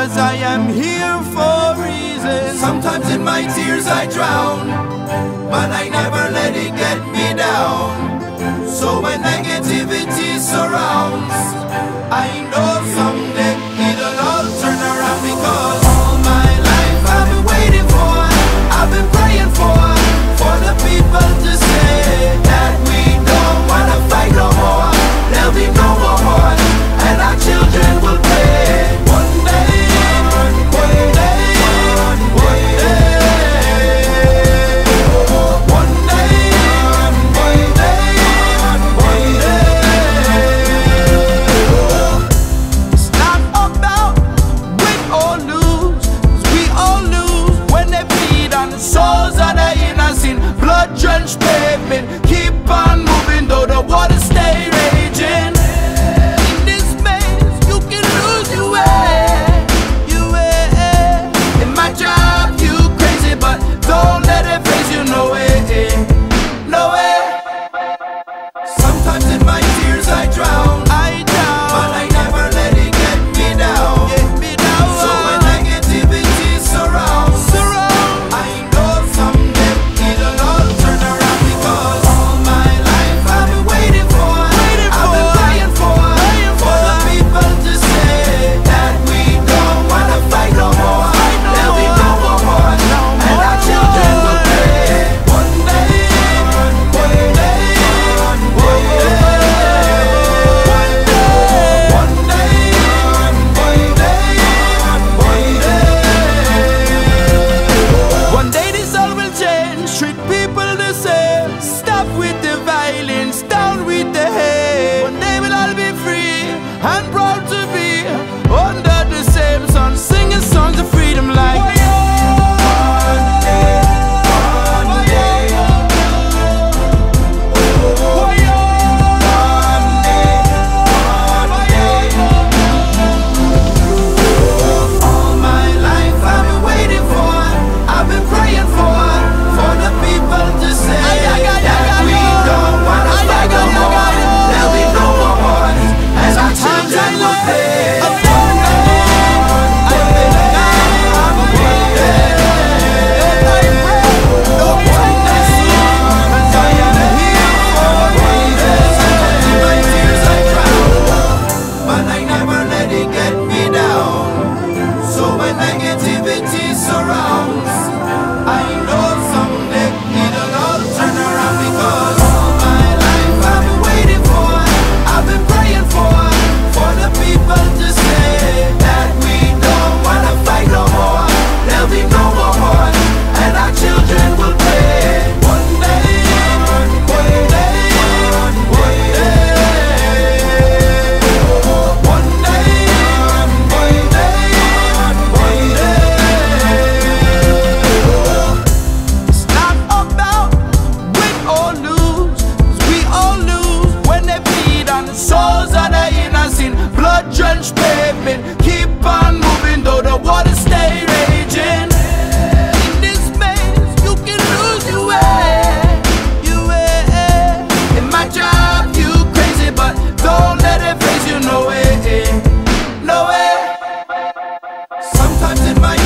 Cause I am here for reasons. Sometimes in my tears I drown But I never let it get me down. So when negativity surrounds. I know wilderness eh? stuff with the times in my